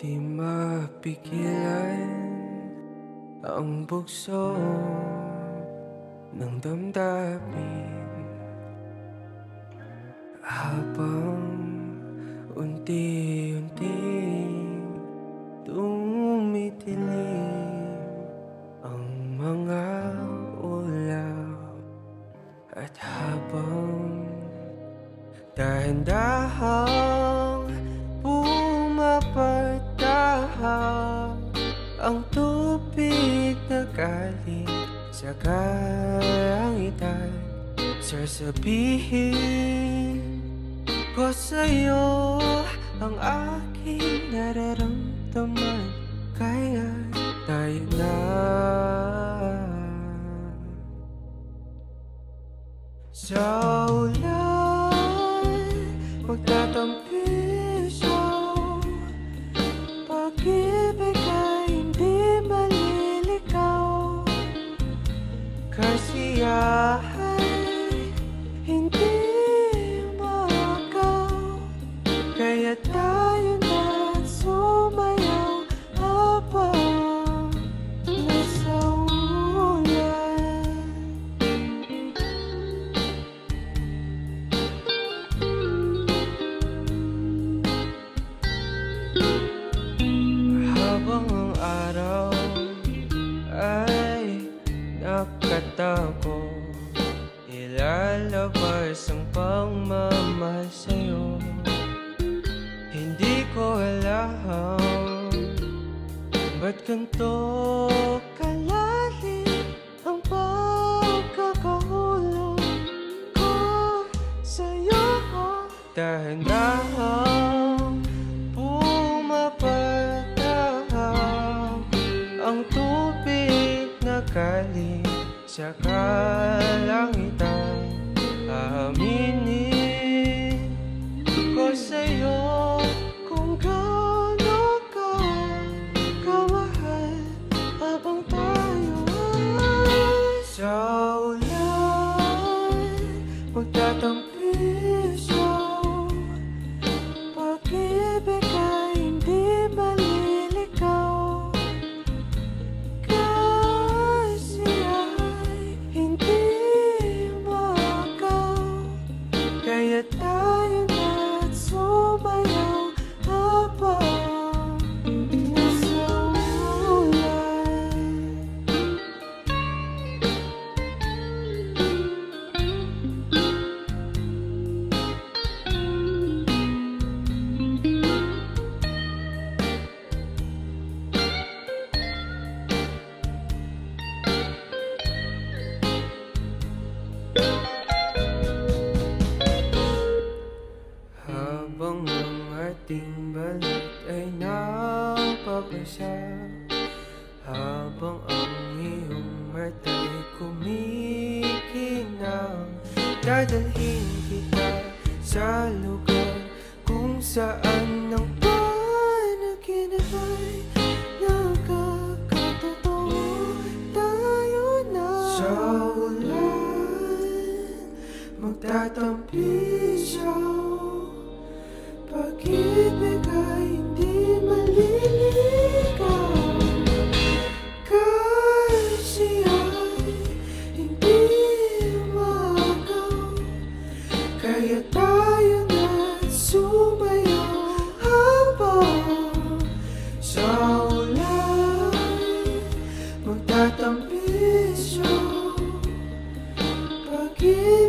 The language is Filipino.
Di mapigilan ang bugso ng damdamin. Habang unti-unting tumitilim ang mga ulap At habang dahan-dahang pumapatahang ang tubig na galing sa kalangitan. Sasabihin ko sa'yo ang aking nararamdaman. Kaya tayo na. Sa Kasiyahan, hindi makaw Kaya tayo na sumayaw habang nasa ulan. Habang ang araw ay nakatago alam Ba't ganito kalalim ang pagkakahulog ko sa'yo? Dahan-dahan pumapatahang ang tubig na galing sa kalangitan ay ating balat ay napapasa Habang ang iyong mata'y kumikinang Dadalhin kita sa lugar kung saan ang panaginip ay nakakatotoo Tayo na. Sa ulan magtatampi siya pag-ibig ay hindi maliligaw. Kasi ay hindi na sumayo habang Sa ulan magtatampisyo Pag-ibig